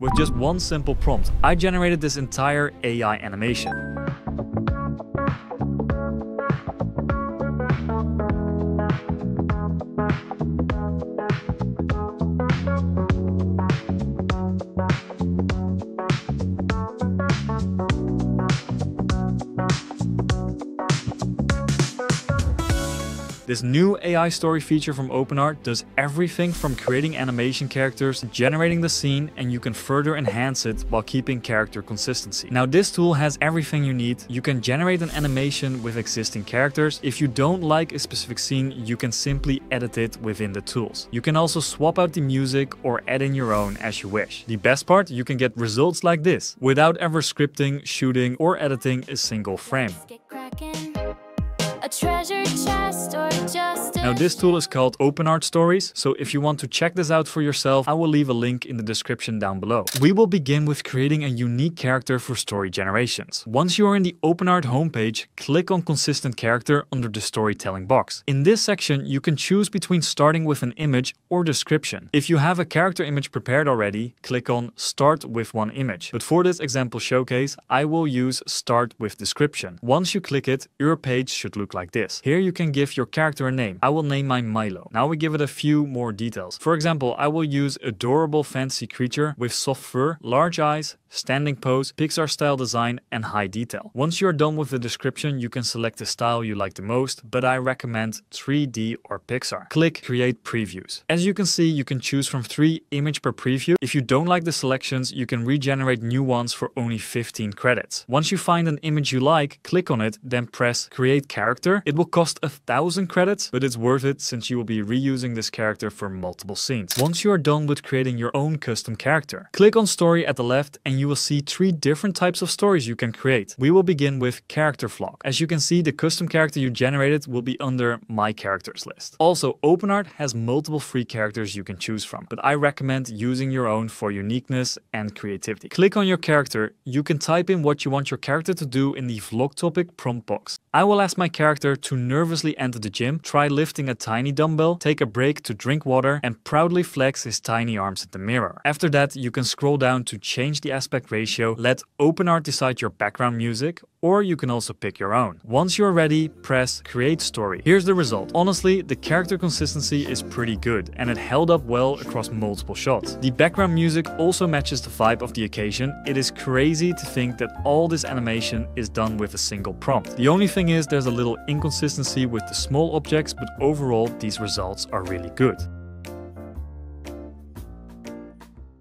With just one simple prompt, I generated this entire AI animation. This new AI story feature from OpenArt does everything from creating animation characters, generating the scene, and you can further enhance it while keeping character consistency. Now this tool has everything you need. You can generate an animation with existing characters. If you don't like a specific scene, you can simply edit it within the tools. You can also swap out the music or add in your own as you wish. The best part, you can get results like this without ever scripting, shooting, or editing a single frame. Now this tool is called OpenArt Stories, so if you want to check this out for yourself, I will leave a link in the description down below. We will begin with creating a unique character for story generations. Once you are in the OpenArt homepage, click on Consistent Character under the Storytelling box. In this section, you can choose between starting with an image or description. If you have a character image prepared already, click on Start with one image. But for this example showcase, I will use Start with description. Once you click it, your page should look like this. Here you can give your character a name. I will name mine Milo. Now we give it a few more details. For example, I will use adorable fancy creature with soft fur, large eyes, standing pose, Pixar style design and high detail. Once you're done with the description, you can select the style you like the most, but I recommend 3D or Pixar. Click create previews. As you can see, you can choose from three image per preview. If you don't like the selections, you can regenerate new ones for only 15 credits. Once you find an image you like, click on it, then press create character. It will cost a thousand credits, but it's worth it since you will be reusing this character for multiple scenes. Once you are done with creating your own custom character, click on story at the left and you will see three different types of stories you can create. We will begin with character vlog. As you can see, the custom character you generated will be under my characters list. Also, OpenArt has multiple free characters you can choose from, but I recommend using your own for uniqueness and creativity. Click on your character. You can type in what you want your character to do in the vlog topic prompt box. I will ask my character to nervously enter the gym, try lifting a tiny dumbbell, take a break to drink water, and proudly flex his tiny arms at the mirror. After that, you can scroll down to change the aspect ratio, let OpenArt decide your background music, or you can also pick your own. Once you're ready, press Create Story. Here's the result. Honestly, the character consistency is pretty good, and it held up well across multiple shots. The background music also matches the vibe of the occasion. It is crazy to think that all this animation is done with a single prompt. The only thing is there's a little inconsistency with the small objects, but overall these results are really good.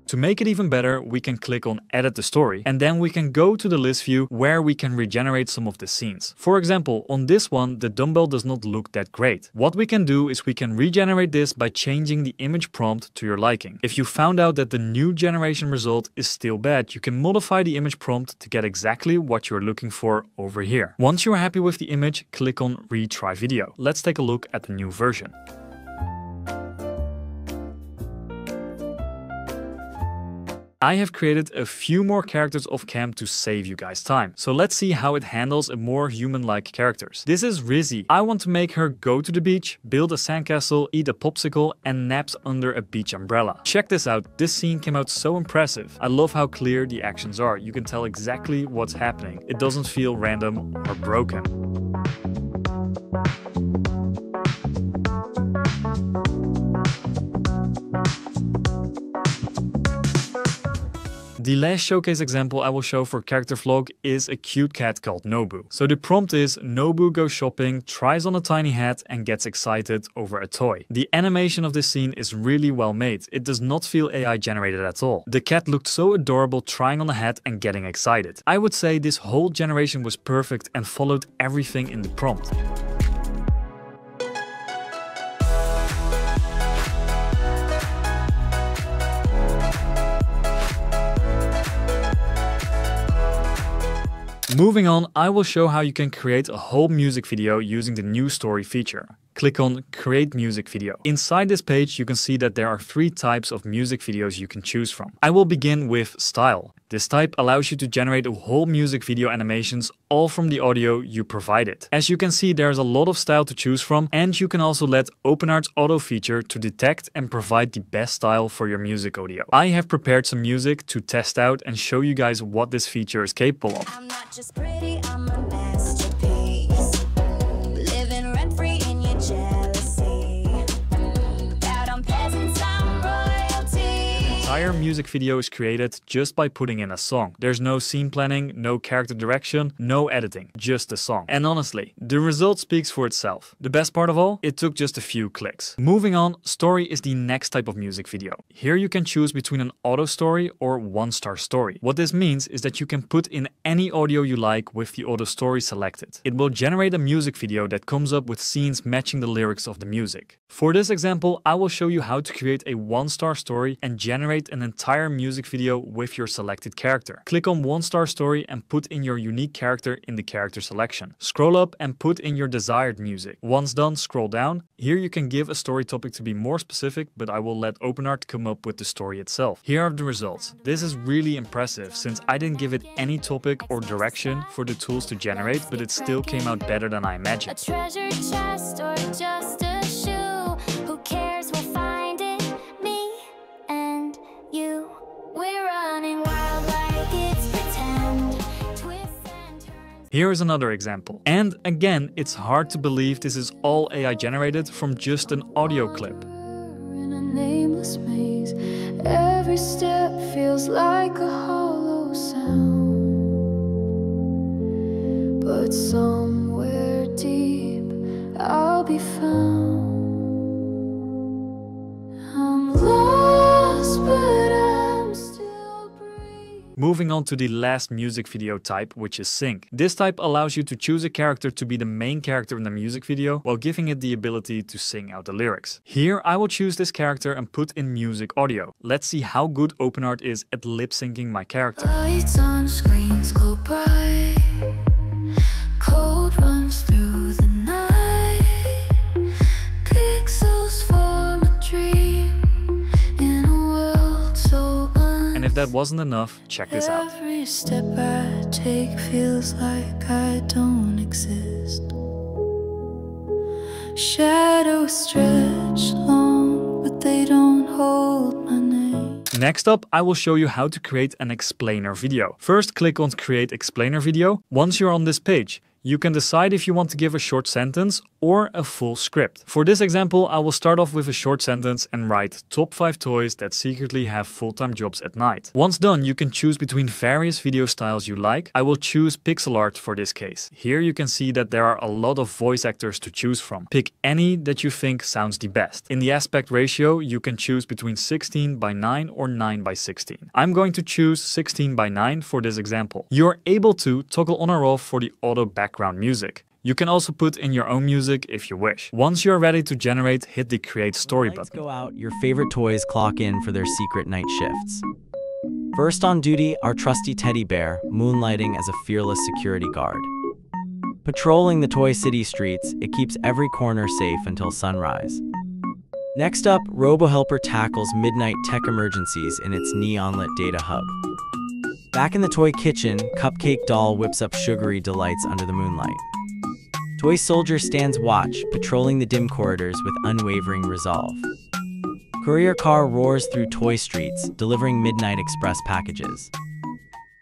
To make it even better, we can click on edit the story and then we can go to the list view where we can regenerate some of the scenes. For example, on this one, the dumbbell does not look that great. What we can do is we can regenerate this by changing the image prompt to your liking. If you found out that the new generation result is still bad, you can modify the image prompt to get exactly what you're looking for over here. Once you're happy with the image, click on retry video. Let's take a look at the new version. I have created a few more characters off cam to save you guys time. So let's see how it handles a more human-like characters. This is Rizzy. I want to make her go to the beach, build a sandcastle, eat a popsicle and naps under a beach umbrella. Check this out. This scene came out so impressive. I love how clear the actions are. You can tell exactly what's happening. It doesn't feel random or broken. The last showcase example I will show for character vlog is a cute cat called Nobu. So the prompt is Nobu goes shopping, tries on a tiny hat and gets excited over a toy. The animation of this scene is really well made. It does not feel AI generated at all. The cat looked so adorable trying on the hat and getting excited. I would say this whole generation was perfect and followed everything in the prompt. Moving on, I will show how you can create a whole music video using the new story feature. Click on Create Music Video. Inside this page, you can see that there are three types of music videos you can choose from. I will begin with Style. This type allows you to generate a whole music video animations all from the audio you provided. As you can see, there's a lot of style to choose from and you can also let OpenArt's auto feature to detect and provide the best style for your music audio. I have prepared some music to test out and show you guys what this feature is capable of. Entire music video is created just by putting in a song. There's no scene planning, no character direction, no editing, just a song. And honestly, the result speaks for itself. The best part of all, it took just a few clicks. Moving on, story is the next type of music video. Here you can choose between an auto story or one star story. What this means is that you can put in any audio you like with the auto story selected. It will generate a music video that comes up with scenes matching the lyrics of the music. For this example, I will show you how to create a one star story and generate an entire music video with your selected character. Click on one star story and put in your unique character in the character selection. Scroll up and put in your desired music. Once done, scroll down. Here you can give a story topic to be more specific, but I will let OpenArt come up with the story itself. Here are the results. This is really impressive since I didn't give it any topic or direction for the tools to generate, but it still came out better than I imagined. Here is another example. And again, it's hard to believe this is all AI generated from just an audio clip. Every step feels like a hollow sound. But somewhere Moving on to the last music video type, which is sync. This type allows you to choose a character to be the main character in the music video while giving it the ability to sing out the lyrics. Here I will choose this character and put in music audio. Let's see how good OpenArt is at lip syncing my character. That wasn't enough, check this out. Every step I take feels like I don't exist. Shadows stretch long, but they don't hold my name. Next up, I will show you how to create an explainer video. First, click on Create Explainer Video. Once you're on this page, you can decide if you want to give a short sentence or a full script. For this example, I will start off with a short sentence and write top 5 toys that secretly have full-time jobs at night. Once done, you can choose between various video styles you like. I will choose pixel art for this case. Here you can see that there are a lot of voice actors to choose from. Pick any that you think sounds the best. In the aspect ratio, you can choose between 16 by 9 or 9 by 16. I'm going to choose 16 by 9 for this example. You're able to toggle on or off for the auto background music. You can also put in your own music if you wish. Once you're ready to generate, hit the create story button. go out, your favorite toys clock in for their secret night shifts. First on duty, our trusty teddy bear, moonlighting as a fearless security guard. Patrolling the Toy City streets, it keeps every corner safe until sunrise. Next up, RoboHelper tackles midnight tech emergencies in its neon-lit data hub. Back in the toy kitchen, Cupcake Doll whips up sugary delights under the moonlight. Toy Soldier stands watch, patrolling the dim corridors with unwavering resolve. Courier car roars through toy streets, delivering Midnight Express packages.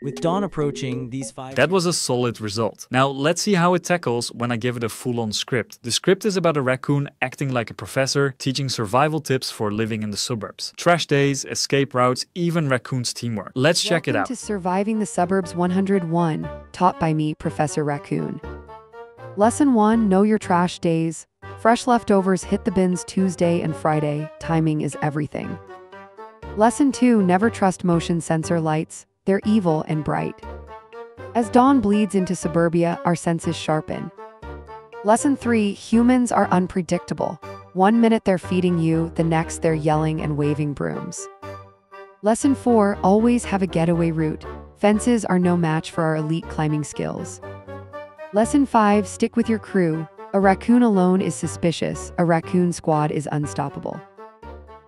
With dawn approaching, these five... That was a solid result. Now let's see how it tackles when I give it a full-on script. The script is about a raccoon acting like a professor, teaching survival tips for living in the suburbs. Trash days, escape routes, even raccoons teamwork. Let's Welcome check it out. to Surviving the Suburbs 101, taught by me, Professor Raccoon. Lesson 1 Know Your Trash Days. Fresh leftovers hit the bins Tuesday and Friday. Timing is everything. Lesson 2 Never trust motion sensor lights. They're evil and bright. As dawn bleeds into suburbia, our senses sharpen. Lesson 3 Humans are unpredictable. One minute they're feeding you, the next they're yelling and waving brooms. Lesson 4 Always have a getaway route. Fences are no match for our elite climbing skills. Lesson 5 Stick with your crew. A raccoon alone is suspicious, a raccoon squad is unstoppable.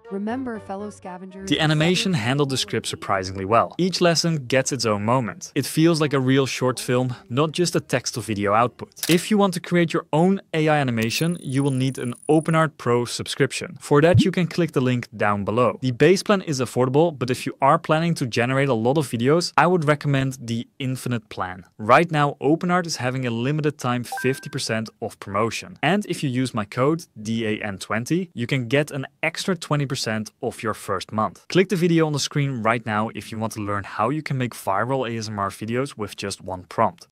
Remember, fellow scavengers. The animation handled the script surprisingly well. Each lesson gets its own moment. It feels like a real short film, not just a text to video output. If you want to create your own AI animation, you will need an OpenArt Pro subscription. For that, you can click the link down below. The base plan is affordable, but if you are planning to generate a lot of videos, I would recommend the Infinite plan. Right now, OpenArt is having a limited time 50% off promotion. And if you use my code DAN20, you can get an extra 20% off your first month. Click the video on the screen right now if you want to learn how you can make viral ASMR videos with just one prompt.